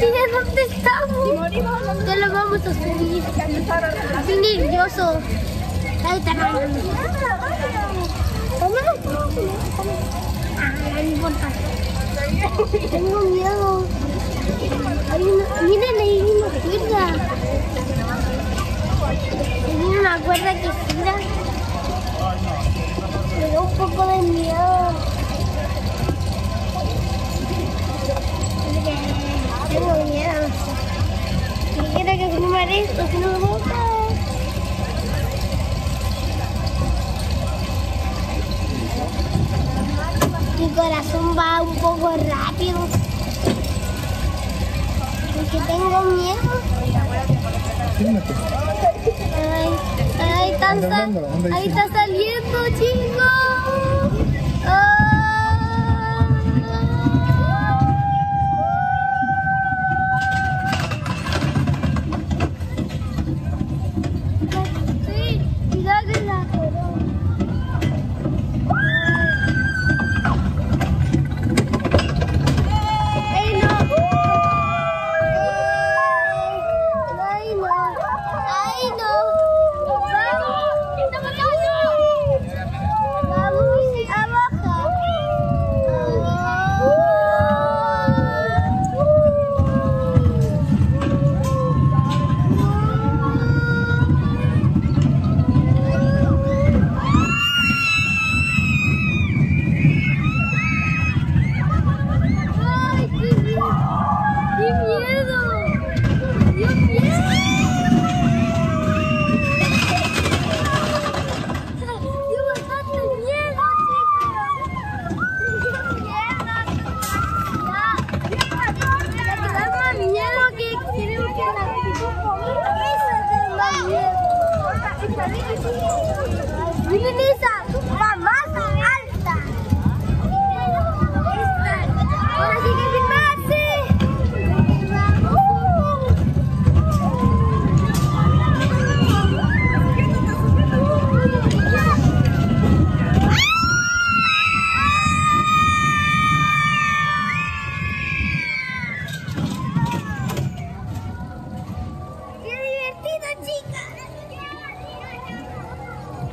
Dónde estamos. Ya lo vamos a subir. Estoy nervioso. Ahí está. Ah, no importa. Tengo miedo. Hay una, miren ahí una cuerda. Hay una cuerda que gira. Me da un poco de miedo. Mi corazón va un poco rápido. Porque tengo miedo. Ay, ay, está, ahí está saliendo, chicos. Sí, cuidado con la corona. ¡Ay, no! ¡Ay, no! ¡Ay, no! ¡Vamos! ¡Estamos ¡Vamos abajo! ¡Ay, qué miedo! ¡Qué miedo! ¡Qué miedo! ¡Dio bastante miedo, chicos! ¡Dio miedo! Ya, ya que da más miedo que queremos que la Eso da más miedo. Miren